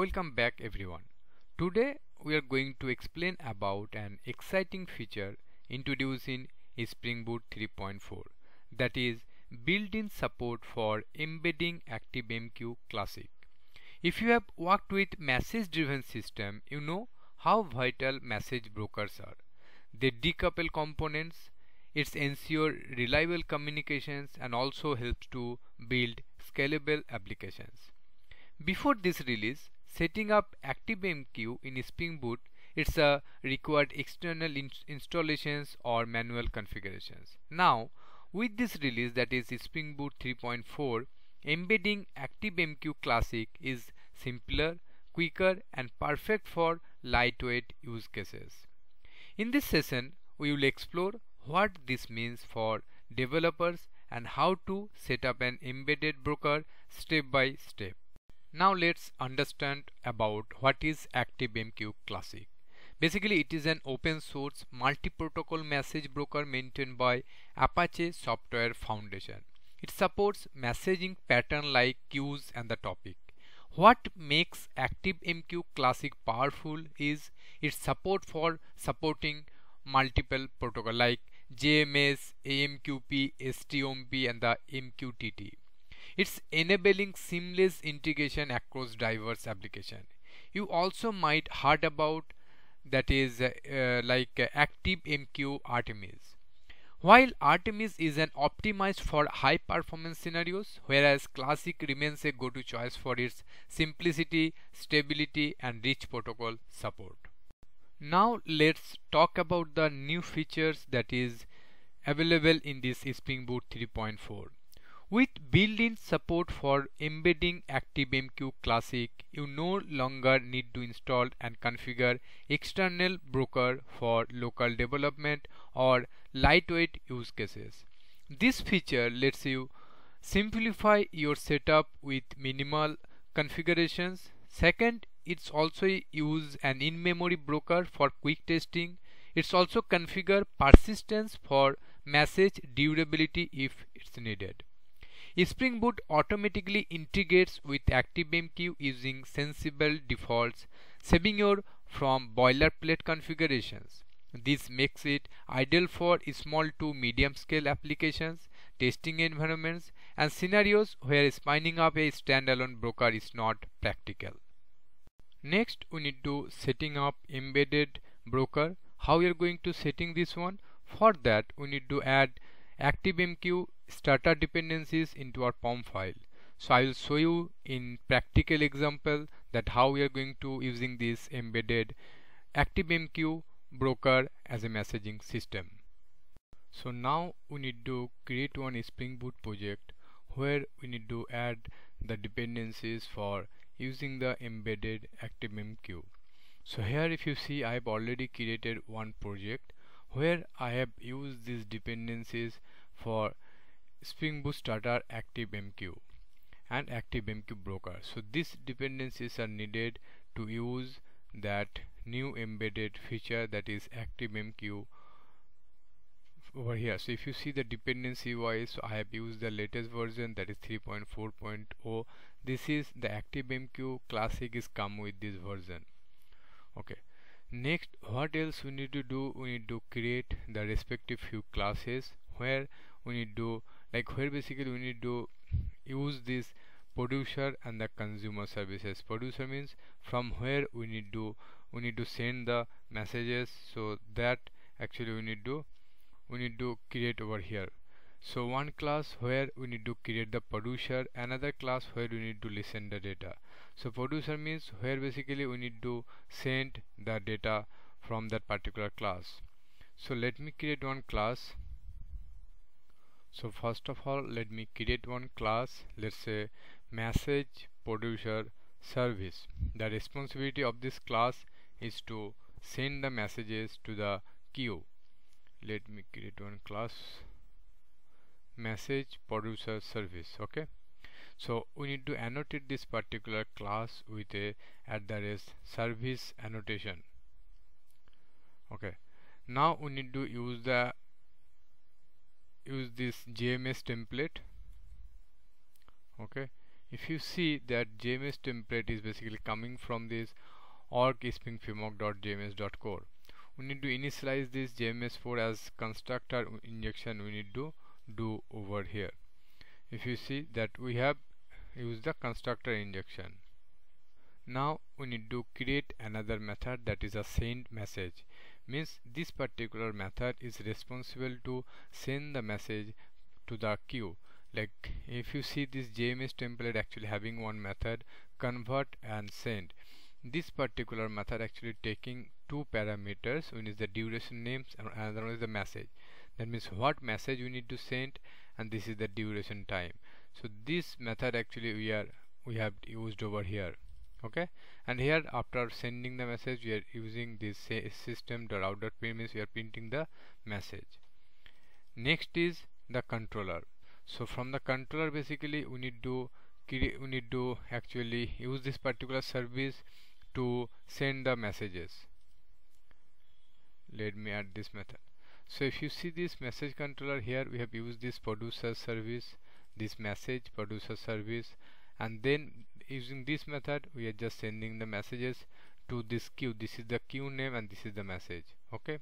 Welcome back everyone. Today we are going to explain about an exciting feature introduced in Spring Boot 3.4 that is built-in support for embedding ActiveMQ Classic. If you have worked with message driven system you know how vital message brokers are. They decouple components, it ensures reliable communications and also helps to build scalable applications. Before this release, setting up ActiveMQ in Spring Boot it's a required external in installations or manual configurations. Now with this release that is Spring Boot 3.4 embedding ActiveMQ Classic is simpler, quicker and perfect for lightweight use cases. In this session we will explore what this means for developers and how to set up an embedded broker step by step. Now let's understand about what is ActiveMQ Classic. Basically it is an open source multi-protocol message broker maintained by Apache Software Foundation. It supports messaging pattern like queues and the topic. What makes ActiveMQ Classic powerful is its support for supporting multiple protocol like JMS, AMQP, STOMP and the MQTT. It's enabling seamless integration across diverse applications. You also might heard about that is uh, like ActiveMQ Artemis. While Artemis is an optimized for high performance scenarios, whereas Classic remains a go-to choice for its simplicity, stability and rich protocol support. Now let's talk about the new features that is available in this Spring Boot 3.4. With built-in support for embedding ActiveMQ Classic, you no longer need to install and configure external broker for local development or lightweight use cases. This feature lets you simplify your setup with minimal configurations. Second, it's also use an in-memory broker for quick testing. It's also configure persistence for message durability if it's needed. Spring Boot automatically integrates with ActiveMQ using sensible defaults, saving you from boilerplate configurations. This makes it ideal for small to medium scale applications, testing environments, and scenarios where spinning up a standalone broker is not practical. Next, we need to setting up embedded broker. How we are going to setting this one? For that, we need to add ActiveMQ starter dependencies into our POM file. So I will show you in practical example that how we are going to using this embedded ActiveMQ broker as a messaging system. So now we need to create one Spring Boot project where we need to add the dependencies for using the embedded ActiveMQ. So here if you see I have already created one project where I have used these dependencies for Spring Boot Starter ActiveMQ and ActiveMQ broker. So these dependencies are needed to use that new embedded feature that is ActiveMQ over here. So if you see the dependency wise, so I have used the latest version that is 3.4.0. This is the ActiveMQ Classic is come with this version. Okay. Next, what else we need to do? We need to create the respective few classes where we need to like where basically we need to use this producer and the consumer services producer means from where we need to we need to send the messages. So that actually we need to we need to create over here. So one class where we need to create the producer another class where we need to listen the data. So producer means where basically we need to send the data from that particular class. So let me create one class. So first of all let me create one class. Let's say message producer service. The responsibility of this class is to send the messages to the queue. Let me create one class. Message producer service okay? So we need to annotate this particular class with a at address service annotation okay? Now we need to use the use this JMS template okay? If you see that JMS template is basically coming from this org core we need to initialize this JMS4 as constructor injection we need to do over here. If you see that we have used the constructor injection. Now we need to create another method that is a send message. Means this particular method is responsible to send the message to the queue. Like if you see this JMS template actually having one method convert and send this particular method actually taking two parameters. One is the duration names and another one is the message. That means what message we need to send and this is the duration time. So this method actually we are we have used over here. Okay? And here after sending the message we are using this system dot out dot means we are printing the message. Next is the controller. So from the controller basically we need to we need to actually use this particular service to send the messages. Let me add this method. So if you see this message controller here we have used this producer service this message producer service and then using this method we are just sending the messages to this queue. This is the queue name and this is the message. Okay?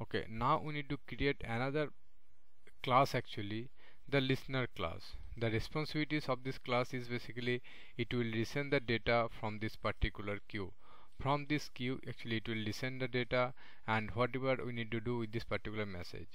Okay now we need to create another class actually the listener class the responsibilities of this class is basically it will listen the data from this particular queue. From this queue actually it will listen the data and whatever we need to do with this particular message.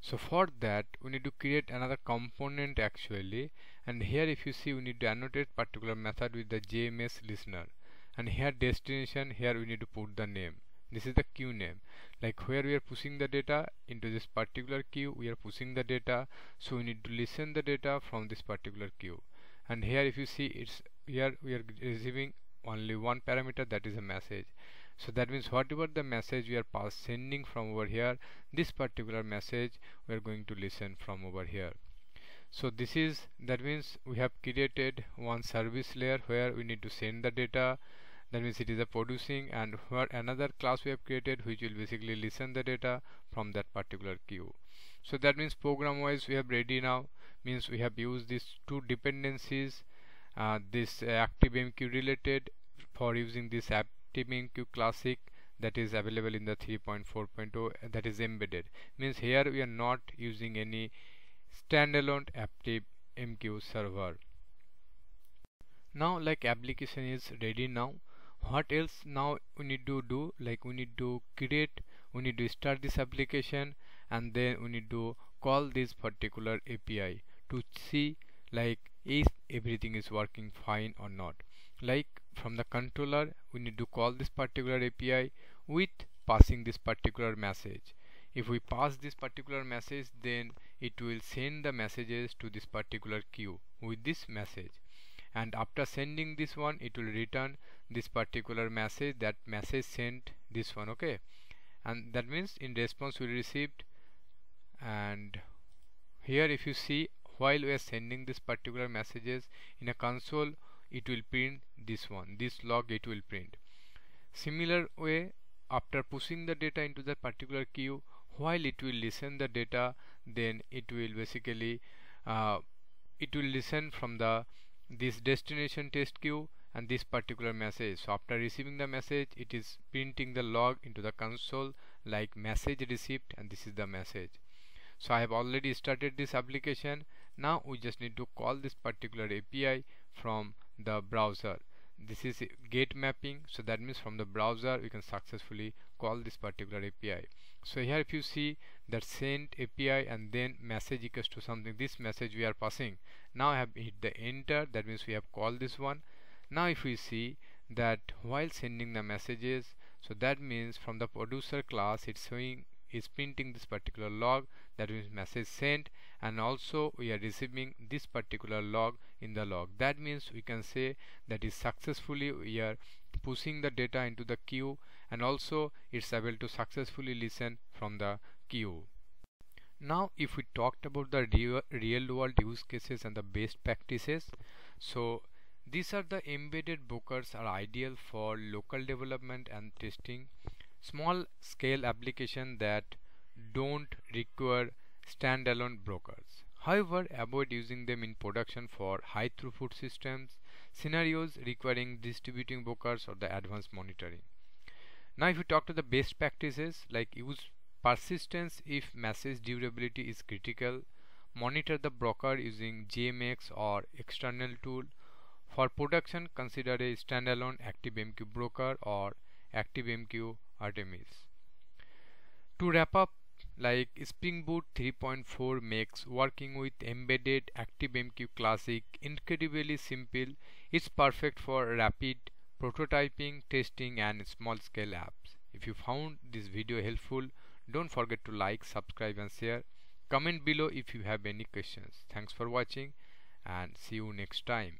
So for that we need to create another component actually. And here if you see we need to annotate particular method with the JMS listener. And here destination here we need to put the name this is the queue name. Like where we are pushing the data into this particular queue we are pushing the data. So we need to listen the data from this particular queue. And here if you see it's here we are receiving only one parameter that is a message. So that means whatever the message we are pass sending from over here this particular message we are going to listen from over here. So this is that means we have created one service layer where we need to send the data that means it is a producing and where another class we have created which will basically listen the data from that particular queue. So that means program wise we have ready now. Means we have used these two dependencies uh, this uh, ActiveMQ related for using this ActiveMQ Classic that is available in the 3.4.0 that is embedded. Means here we are not using any standalone ActiveMQ server. Now like application is ready now what else now we need to do? Like we need to create we need to start this application and then we need to call this particular API to see like is everything is working fine or not. Like from the controller we need to call this particular API with passing this particular message. If we pass this particular message then it will send the messages to this particular queue with this message and after sending this one it will return this particular message that message sent this one okay? And that means in response we received and here if you see while we are sending this particular messages in a console it will print this one this log it will print. Similar way after pushing the data into that particular queue while it will listen the data then it will basically uh, it will listen from the this destination test queue and this particular message. So after receiving the message it is printing the log into the console like message received and this is the message. So I have already started this application. Now we just need to call this particular API from the browser. This is GetMapping. So that means from the browser we can successfully call this particular API so here if you see that send API and then message equals to something this message we are passing. Now I have hit the enter that means we have called this one. Now if we see that while sending the messages so that means from the producer class it's showing is printing this particular log that means message sent and also we are receiving this particular log in the log. That means we can say that is successfully we are pushing the data into the queue and also it's able to successfully listen from the queue now if we talked about the real, real world use cases and the best practices so these are the embedded brokers are ideal for local development and testing small scale application that don't require standalone brokers. However, avoid using them in production for high throughput systems, scenarios requiring distributing brokers or the advanced monitoring. Now if you talk to the best practices like use persistence if message durability is critical, monitor the broker using JMX or external tool. For production consider a standalone ActiveMQ broker or ActiveMQ Artemis. To wrap up like Spring Boot 3.4 makes working with embedded ActiveMQ Classic incredibly simple. It's perfect for rapid prototyping, testing and small scale apps. If you found this video helpful, don't forget to like, subscribe and share. Comment below if you have any questions. Thanks for watching and see you next time.